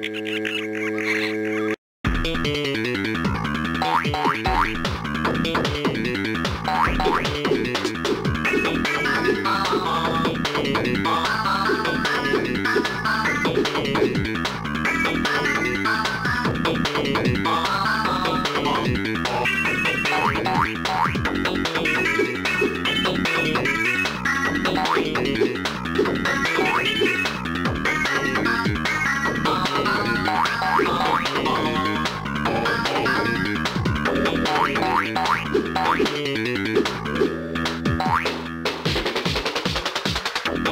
Bye.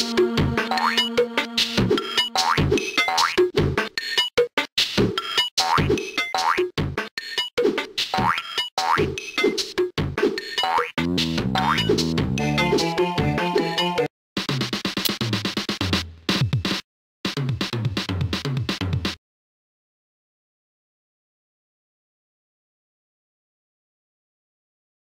Thank you.